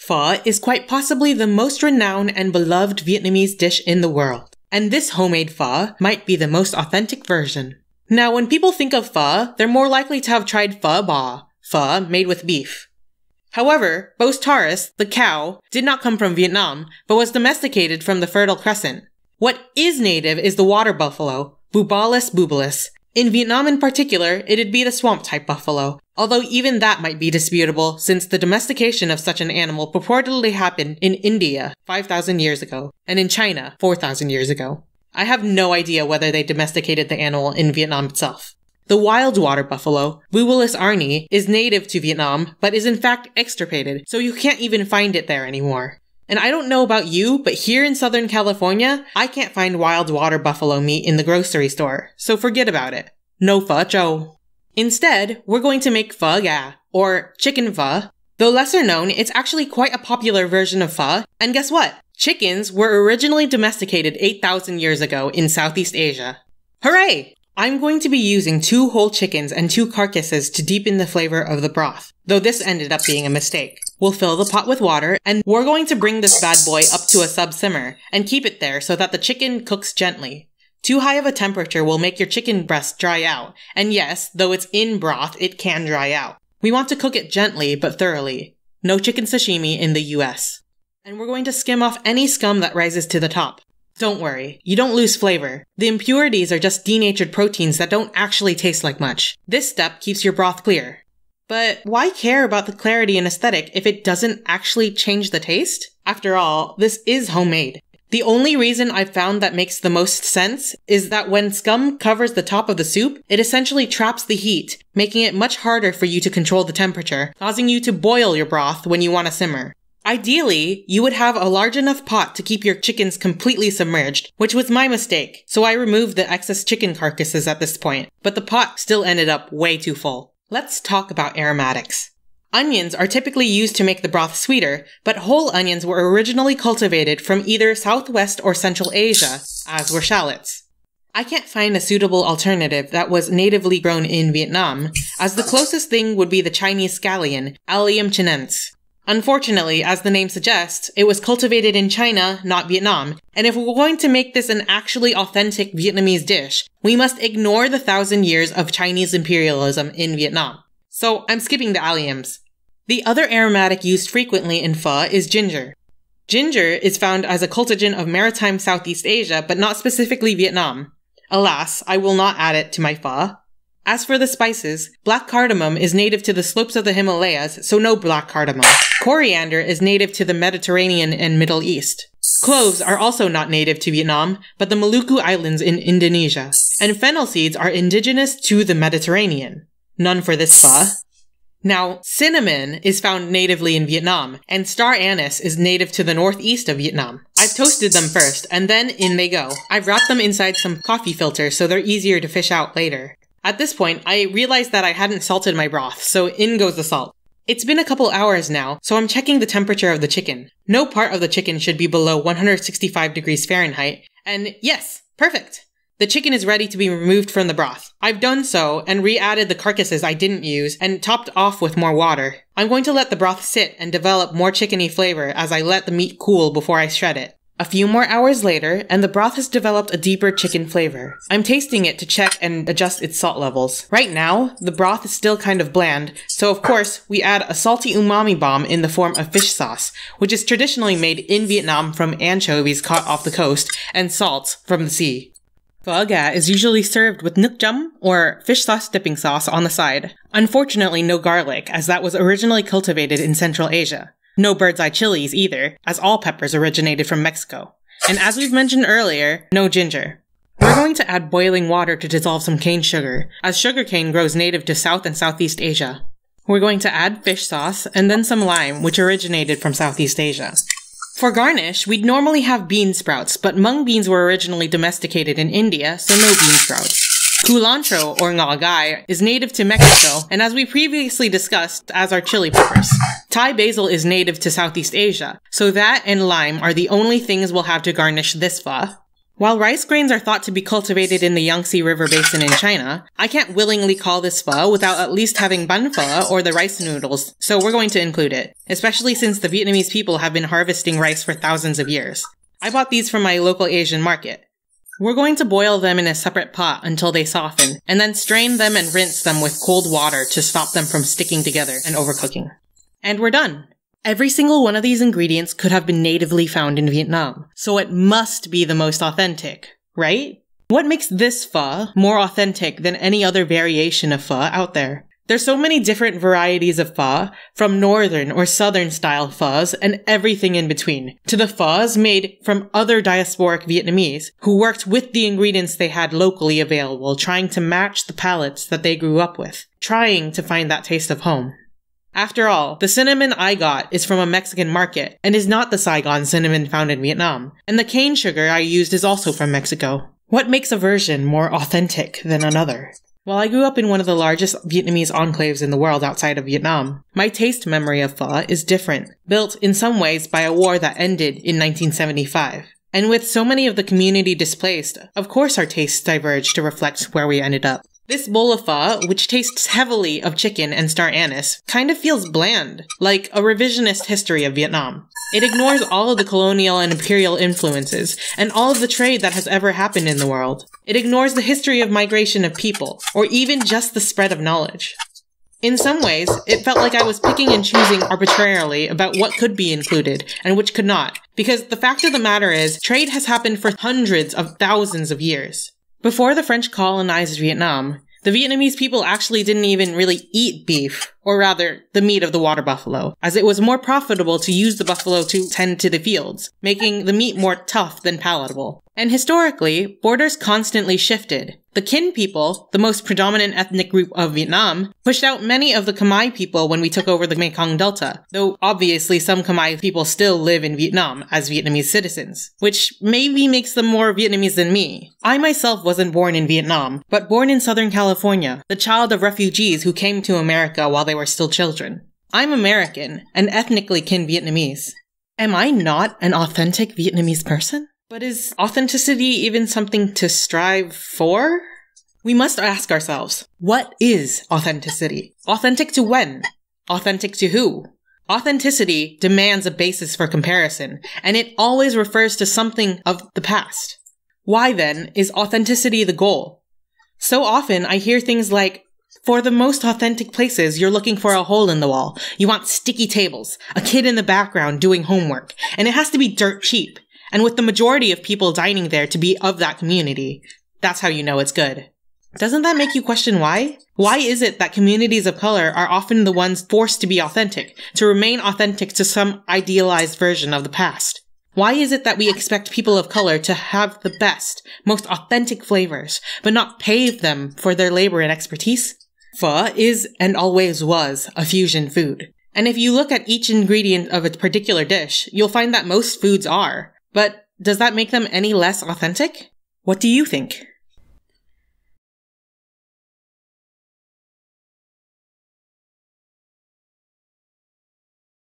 Pho is quite possibly the most renowned and beloved Vietnamese dish in the world, and this homemade pho might be the most authentic version. Now, when people think of pho, they're more likely to have tried pho bo, pho made with beef. However, Bos Taurus, the cow, did not come from Vietnam, but was domesticated from the Fertile Crescent. What is native is the water buffalo, Bubalus bubalis, in Vietnam in particular, it'd be the swamp type buffalo, although even that might be disputable since the domestication of such an animal purportedly happened in India 5,000 years ago and in China 4,000 years ago. I have no idea whether they domesticated the animal in Vietnam itself. The wild water buffalo, Bubalus arnee, is native to Vietnam, but is in fact extirpated, so you can't even find it there anymore. And I don't know about you, but here in Southern California, I can't find wild water buffalo meat in the grocery store, so forget about it. No pho. Instead, we're going to make pho or chicken pho. Though lesser known, it's actually quite a popular version of pho, and guess what? Chickens were originally domesticated 8,000 years ago in Southeast Asia. Hooray! I'm going to be using two whole chickens and two carcasses to deepen the flavor of the broth, though this ended up being a mistake. We'll fill the pot with water, and we're going to bring this bad boy up to a sub-simmer, and keep it there so that the chicken cooks gently. Too high of a temperature will make your chicken breast dry out, and yes, though it's in broth, it can dry out. We want to cook it gently but thoroughly. No chicken sashimi in the US. And we're going to skim off any scum that rises to the top. Don't worry, you don't lose flavor. The impurities are just denatured proteins that don't actually taste like much. This step keeps your broth clear. But why care about the clarity and aesthetic if it doesn't actually change the taste? After all, this is homemade. The only reason I've found that makes the most sense is that when scum covers the top of the soup, it essentially traps the heat, making it much harder for you to control the temperature, causing you to boil your broth when you want to simmer. Ideally, you would have a large enough pot to keep your chickens completely submerged, which was my mistake, so I removed the excess chicken carcasses at this point, but the pot still ended up way too full. Let's talk about aromatics. Onions are typically used to make the broth sweeter, but whole onions were originally cultivated from either Southwest or Central Asia, as were shallots. I can't find a suitable alternative that was natively grown in Vietnam, as the closest thing would be the Chinese scallion, Allium chinense. Unfortunately, as the name suggests, it was cultivated in China, not Vietnam. And if we're going to make this an actually authentic Vietnamese dish, we must ignore the thousand years of Chinese imperialism in Vietnam. So I'm skipping the alliums. The other aromatic used frequently in pho is ginger. Ginger is found as a cultigen of maritime Southeast Asia, but not specifically Vietnam. Alas, I will not add it to my pho. As for the spices, black cardamom is native to the slopes of the Himalayas, so no black cardamom. Coriander is native to the Mediterranean and Middle East. Cloves are also not native to Vietnam, but the Maluku Islands in Indonesia. And fennel seeds are indigenous to the Mediterranean. None for this pho. Now, cinnamon is found natively in Vietnam, and star anise is native to the northeast of Vietnam. I've toasted them first, and then in they go. I've wrapped them inside some coffee filters so they're easier to fish out later. At this point, I realized that I hadn't salted my broth, so in goes the salt. It's been a couple hours now, so I'm checking the temperature of the chicken. No part of the chicken should be below 165 degrees Fahrenheit, and yes, perfect! The chicken is ready to be removed from the broth. I've done so and re-added the carcasses I didn't use and topped off with more water. I'm going to let the broth sit and develop more chickeny flavor as I let the meat cool before I shred it. A few more hours later, and the broth has developed a deeper chicken flavor. I'm tasting it to check and adjust its salt levels. Right now, the broth is still kind of bland, so of course, we add a salty umami bomb in the form of fish sauce, which is traditionally made in Vietnam from anchovies caught off the coast and salts from the sea. Pho ga is usually served with nước chấm, or fish sauce dipping sauce, on the side. Unfortunately, no garlic, as that was originally cultivated in Central Asia. No bird's eye chilies either, as all peppers originated from Mexico. And as we've mentioned earlier, no ginger. We're going to add boiling water to dissolve some cane sugar, as sugarcane grows native to South and Southeast Asia. We're going to add fish sauce and then some lime, which originated from Southeast Asia. For garnish, we'd normally have bean sprouts, but mung beans were originally domesticated in India, so no bean sprouts. Culantro, or ngò gai, is native to Mexico, and as we previously discussed, as are chili peppers. Thai basil is native to Southeast Asia, so that and lime are the only things we'll have to garnish this pho. While rice grains are thought to be cultivated in the Yangtze River Basin in China, I can't willingly call this pho without at least having banh pho or the rice noodles, so we're going to include it, especially since the Vietnamese people have been harvesting rice for thousands of years. I bought these from my local Asian market. We're going to boil them in a separate pot until they soften, and then strain them and rinse them with cold water to stop them from sticking together and overcooking. And we're done. Every single one of these ingredients could have been natively found in Vietnam, so it must be the most authentic, right? What makes this pho more authentic than any other variation of pho out there? There's so many different varieties of pho, from northern or southern style phos and everything in between, to the phos made from other diasporic Vietnamese who worked with the ingredients they had locally available, trying to match the palates that they grew up with, trying to find that taste of home. After all, the cinnamon I got is from a Mexican market and is not the Saigon cinnamon found in Vietnam, and the cane sugar I used is also from Mexico. What makes a version more authentic than another? While I grew up in one of the largest Vietnamese enclaves in the world outside of Vietnam, my taste memory of pho is different, built in some ways by a war that ended in 1975. And with so many of the community displaced, of course our tastes diverged to reflect where we ended up. This bowl of pho, which tastes heavily of chicken and star anise, kind of feels bland, like a revisionist history of Vietnam. It ignores all of the colonial and imperial influences, and all of the trade that has ever happened in the world. It ignores the history of migration of people, or even just the spread of knowledge. In some ways, it felt like I was picking and choosing arbitrarily about what could be included and which could not, because the fact of the matter is, trade has happened for hundreds of thousands of years. Before the French colonized Vietnam, the Vietnamese people actually didn't even really eat beef, or rather, the meat of the water buffalo, as it was more profitable to use the buffalo to tend to the fields, making the meat more tough than palatable. And historically, borders constantly shifted. The Kinh people, the most predominant ethnic group of Vietnam, pushed out many of the Khmer people when we took over the Mekong Delta, though obviously some Khmer people still live in Vietnam as Vietnamese citizens, which maybe makes them more Vietnamese than me. I myself wasn't born in Vietnam, but born in Southern California, the child of refugees who came to America while they were still children. I'm American and ethnically Kinh Vietnamese. Am I not an authentic Vietnamese person? But is authenticity even something to strive for? We must ask ourselves, what is authenticity? Authentic to when? Authentic to who? Authenticity demands a basis for comparison, and it always refers to something of the past. Why then is authenticity the goal? So often I hear things like, for the most authentic places, you're looking for a hole in the wall. You want sticky tables, a kid in the background doing homework, and it has to be dirt cheap. And with the majority of people dining there to be of that community, that's how you know it's good. Doesn't that make you question why? Why is it that communities of color are often the ones forced to be authentic, to remain authentic to some idealized version of the past? Why is it that we expect people of color to have the best, most authentic flavors, but not pay them for their labor and expertise? Pho is and always was a fusion food. And if you look at each ingredient of a particular dish, you'll find that most foods are. But does that make them any less authentic? What do you think?